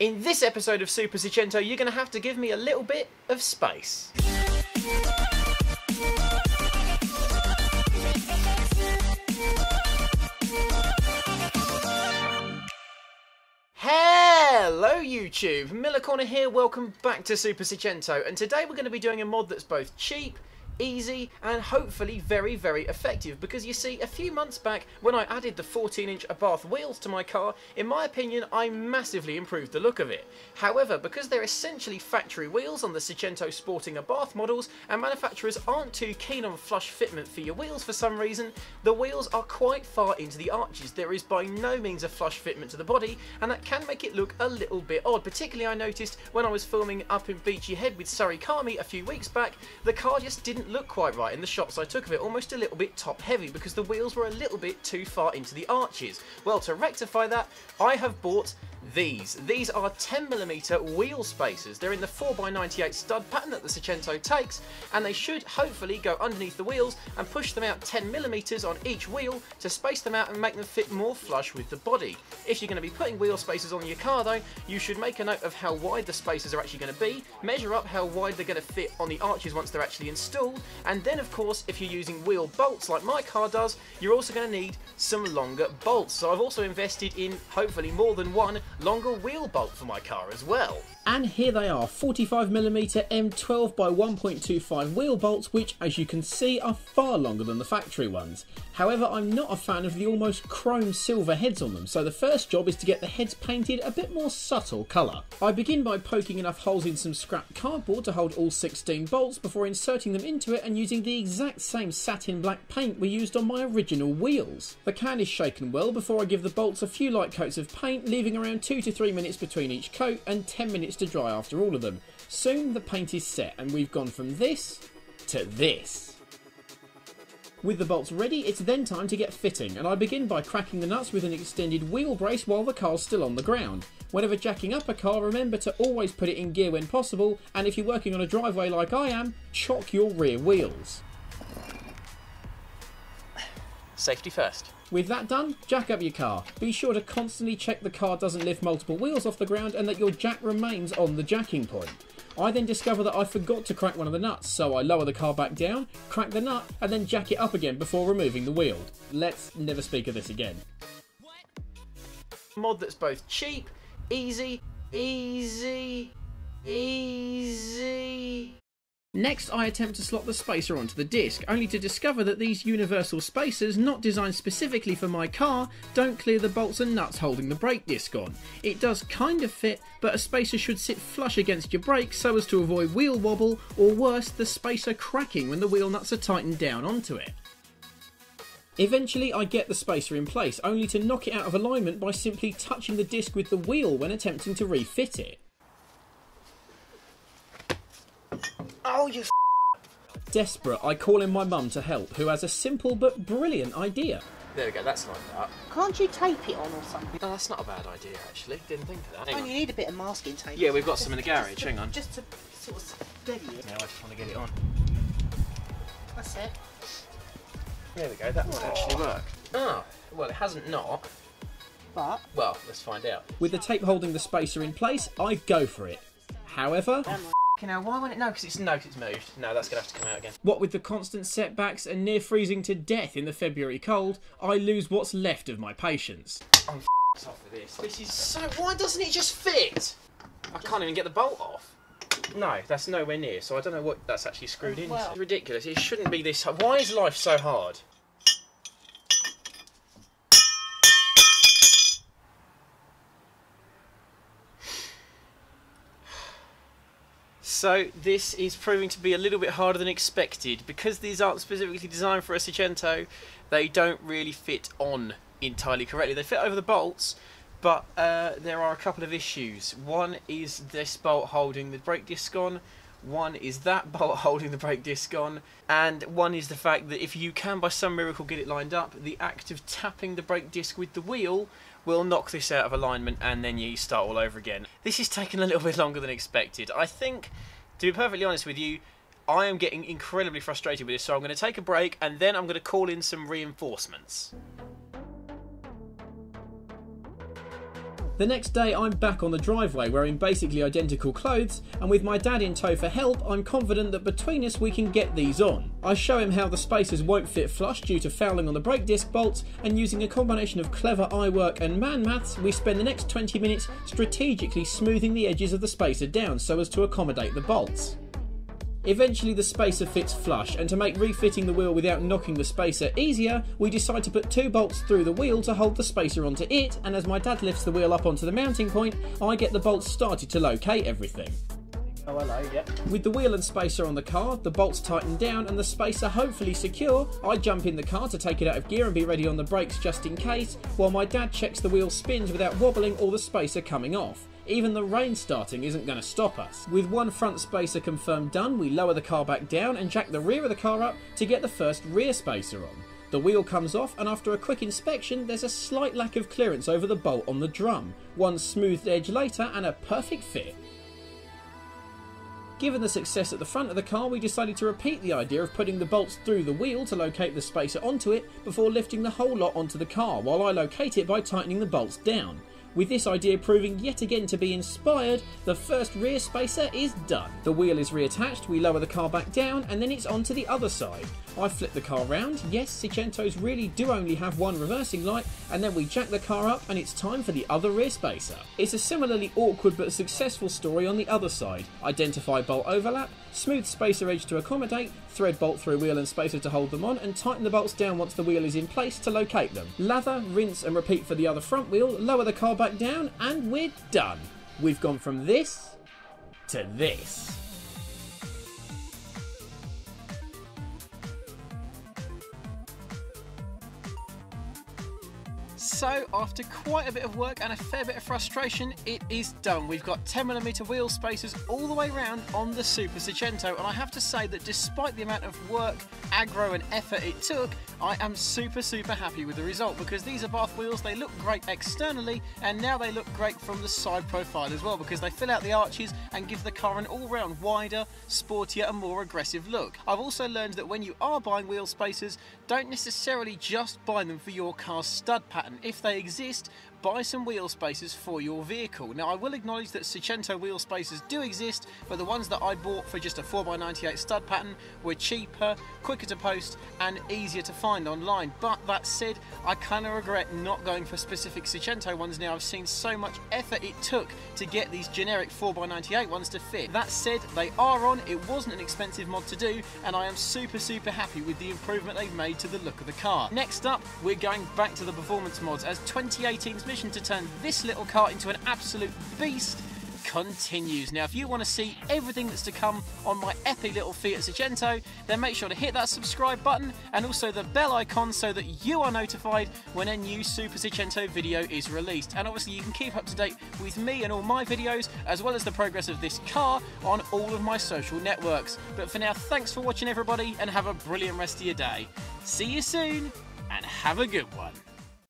In this episode of Super Seicento, you're going to have to give me a little bit of space. Hello YouTube, Miller Corner here, welcome back to Super Seicento, and today we're going to be doing a mod that's both cheap, easy and hopefully very very effective because you see a few months back when I added the 14 inch Abarth wheels to my car in my opinion I massively improved the look of it. However because they're essentially factory wheels on the Seicento Sporting Abarth models and manufacturers aren't too keen on flush fitment for your wheels for some reason the wheels are quite far into the arches. There is by no means a flush fitment to the body and that can make it look a little bit odd. Particularly I noticed when I was filming up in Beachy Head with Surrey Car a few weeks back the car just didn't look quite right in the shots I took of it, almost a little bit top heavy because the wheels were a little bit too far into the arches. Well, to rectify that, I have bought these. These are 10mm wheel spacers. They're in the 4x98 stud pattern that the Seicento takes, and they should hopefully go underneath the wheels and push them out 10mm on each wheel to space them out and make them fit more flush with the body. If you're going to be putting wheel spacers on your car though, you should make a note of how wide the spacers are actually going to be, measure up how wide they're going to fit on the arches once they're actually installed, and then of course if you're using wheel bolts like my car does, you're also going to need some longer bolts. So I've also invested in hopefully more than one longer wheel bolt for my car as well. And here they are, 45mm M12 by 1.25 wheel bolts, which as you can see are far longer than the factory ones. However, I'm not a fan of the almost chrome silver heads on them, so the first job is to get the heads painted a bit more subtle colour. I begin by poking enough holes in some scrap cardboard to hold all 16 bolts before inserting them into it and using the exact same satin black paint we used on my original wheels. The can is shaken well before I give the bolts a few light coats of paint, leaving around 2 to 3 minutes between each coat and 10 minutes to dry after all of them. Soon the paint is set and we've gone from this to this. With the bolts ready, it's then time to get fitting, and I begin by cracking the nuts with an extended wheel brace while the car's still on the ground. Whenever jacking up a car, remember to always put it in gear when possible, and if you're working on a driveway like I am, chock your rear wheels. Safety first. With that done, jack up your car. Be sure to constantly check the car doesn't lift multiple wheels off the ground and that your jack remains on the jacking point. I then discover that I forgot to crack one of the nuts, so I lower the car back down, crack the nut, and then jack it up again before removing the wheel. Let's never speak of this again. Mod that's both cheap, easy, easy, easy. Next, I attempt to slot the spacer onto the disc, only to discover that these universal spacers, not designed specifically for my car, don't clear the bolts and nuts holding the brake disc on. It does kind of fit, but a spacer should sit flush against your brake so as to avoid wheel wobble, or worse, the spacer cracking when the wheel nuts are tightened down onto it. Eventually I get the spacer in place, only to knock it out of alignment by simply touching the disc with the wheel when attempting to refit it. Oh, you Desperate, I call in my mum to help, who has a simple but brilliant idea. There we go, that's like that. Can't you tape it on or something? No, that's not a bad idea actually. Didn't think of that. Oh, Hang you need a bit of masking tape. Yeah, we've got Just- some in the garage, to- hang on. Just to sort of steady it. Now I just want to get it on. That's it. There we go, that might actually work. Ah, well it hasn't not. But Well, let's find out. With the tape holding the spacer in place, I go for it. However, You know, why won't it? No, because it's no, 'cause it's moved. No, that's gonna have to come out again. what with the constant setbacks and near freezing to death in the February cold, I lose what's left of my patience. I'm f***ed off with this. This is so. Why doesn't it just fit? I can't even get the bolt off. No, that's nowhere near. So I don't know what that's actually screwed oh, into. well. It's ridiculous. It shouldn't be this. hard. Why is life so hard? So this is proving to be a little bit harder than expected because these aren't specifically designed for a Seicento. They don't really fit on entirely correctly. They fit over the bolts, but uh, there are a couple of issues. One is this bolt holding the brake disc on. One is that bolt holding the brake disc on, and one is the fact that if you can by some miracle get it lined up, the act of tapping the brake disc with the wheel will knock this out of alignment and then you start all over again. This is taking a little bit longer than expected. I think, to be perfectly honest with you, I am getting incredibly frustrated with this, so I'm going to take a break and then I'm going to call in some reinforcements. The next day, I'm back on the driveway wearing basically identical clothes, and with my dad in tow for help, I'm confident that between us we can get these on. I show him how the spacers won't fit flush due to fouling on the brake disc bolts, and using a combination of clever eye work and man maths, we spend the next 20 minutes strategically smoothing the edges of the spacer down so as to accommodate the bolts. Eventually the spacer fits flush and to make refitting the wheel without knocking the spacer easier, we decide to put two bolts through the wheel to hold the spacer onto it and as my dad lifts the wheel up onto the mounting point, I get the bolts started to locate everything. Oh, hello, yep. With the wheel and spacer on the car, the bolts tighten down and the spacer hopefully secure, I jump in the car to take it out of gear and be ready on the brakes just in case, while my dad checks the wheel spins without wobbling or the spacer coming off. Even the rain starting isn't going to stop us. With one front spacer confirmed done, we lower the car back down and jack the rear of the car up to get the first rear spacer on. The wheel comes off, and after a quick inspection, there's a slight lack of clearance over the bolt on the drum. One smoothed edge later, and a perfect fit. Given the success at the front of the car, we decided to repeat the idea of putting the bolts through the wheel to locate the spacer onto it before lifting the whole lot onto the car, while I locate it by tightening the bolts down. With this idea proving yet again to be inspired, the first rear spacer is done. The wheel is reattached, we lower the car back down, and then it's on to the other side. I flip the car round, yes, Seicentos really do only have one reversing light, and then we jack the car up and it's time for the other rear spacer. It's a similarly awkward but successful story on the other side. Identify bolt overlap, smooth spacer edge to accommodate, thread bolt through wheel and spacer to hold them on, and tighten the bolts down once the wheel is in place to locate them. Lather, rinse and repeat for the other front wheel, lower the car back down, and we're done. We've gone from this to this. So, after quite a bit of work and a fair bit of frustration, it is done. We've got 10mm wheel spacers all the way around on the Super Seicento, and I have to say that despite the amount of work, aggro, and effort it took, I am super, super happy with the result because these are Abarth wheels, they look great externally, and now they look great from the side profile as well because they fill out the arches and give the car an all round wider, sportier, and more aggressive look. I've also learned that when you are buying wheel spacers, don't necessarily just buy them for your car's stud pattern. If they exist, buy some wheel spacers for your vehicle. Now I will acknowledge that Seicento wheel spacers do exist, but the ones that I bought for just a 4x98 stud pattern were cheaper, quicker to post, and easier to find online. But that said, I kind of regret not going for specific Seicento ones now. I've seen so much effort it took to get these generic 4x98 ones to fit. That said, they are on, it wasn't an expensive mod to do, and I am super, super happy with the improvement they've made to the look of the car. Next up, we're going back to the performance mods as 2018's mission to turn this little car into an absolute beast continues. Now, if you want to see everything that's to come on my epic little Fiat Seicento, then make sure to hit that subscribe button and also the bell icon so that you are notified when a new Super Seicento video is released. And obviously, you can keep up to date with me and all my videos, as well as the progress of this car on all of my social networks. But for now, thanks for watching, everybody, and have a brilliant rest of your day. See you soon, and have a good one.